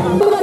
Oh